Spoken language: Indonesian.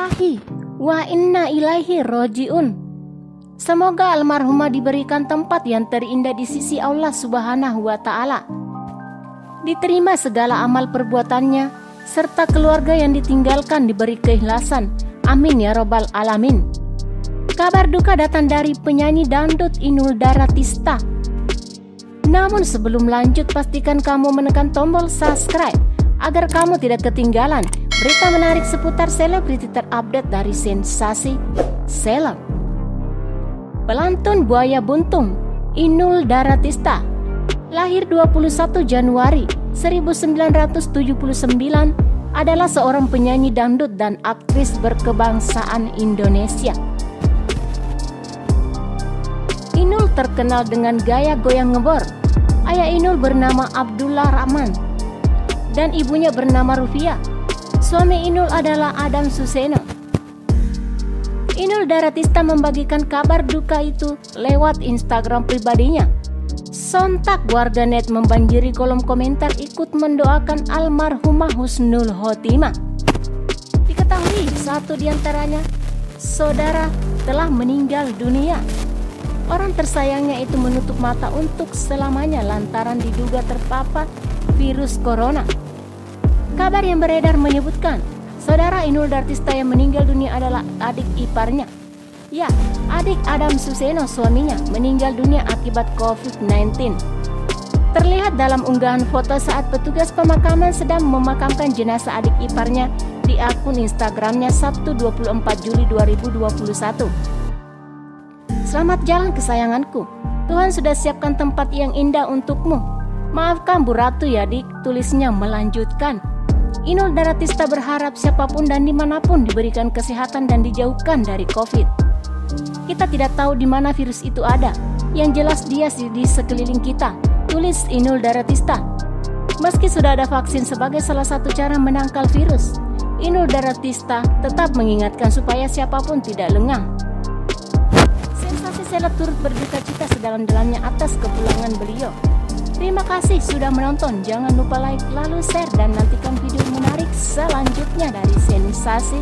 lillahi wa inna ilaihi rojiun. Semoga almarhumah diberikan tempat yang terindah di sisi Allah Subhanahu wa taala. Diterima segala amal perbuatannya serta keluarga yang ditinggalkan diberi keikhlasan. Amin ya robbal alamin. Kabar duka datang dari penyanyi dangdut Inul Daratista. Namun sebelum lanjut pastikan kamu menekan tombol subscribe agar kamu tidak ketinggalan berita menarik seputar selebriti terupdate dari sensasi seleb. Pelantun buaya buntung Inul Daratista lahir 21 Januari 1979 adalah seorang penyanyi dangdut dan aktris berkebangsaan Indonesia. Inul terkenal dengan gaya goyang ngebor. Ayah Inul bernama Abdullah Rahman dan ibunya bernama Rufia. Suami Inul adalah Adam Suseno. Inul Daratista membagikan kabar duka itu lewat Instagram pribadinya. Sontak warganet membanjiri kolom komentar ikut mendoakan almarhumah Husnul Khotimah. Diketahui satu di antaranya, saudara telah meninggal dunia. Orang tersayangnya itu menutup mata untuk selamanya lantaran diduga terpapar virus corona. Kabar yang beredar menyebutkan, saudara Inul Dartista yang meninggal dunia adalah adik iparnya. Ya, adik Adam Suseno suaminya meninggal dunia akibat COVID-19. Terlihat dalam unggahan foto saat petugas pemakaman sedang memakamkan jenazah adik iparnya di akun Instagramnya Sabtu 24 Juli 2021. Selamat jalan kesayanganku. Tuhan sudah siapkan tempat yang indah untukmu. Maafkan Bu Ratu ya dik, tulisnya melanjutkan. Inul Daratista berharap siapa pun dan di mana pun diberikan kesehatan dan dijauhkan dari COVID. Kita tidak tahu di mana virus itu ada. Yang jelas dia di sekeliling kita. Tulis Inul Daratista. Meski sudah ada vaksin sebagai salah satu cara menangkal virus, Inul Daratista tetap mengingatkan supaya siapa pun tidak lengah seleb turut berduka cita sedalam-dalamnya atas kepulangan beliau. Terima kasih sudah menonton. Jangan lupa like, lalu share, dan nantikan video menarik selanjutnya dari Sensasi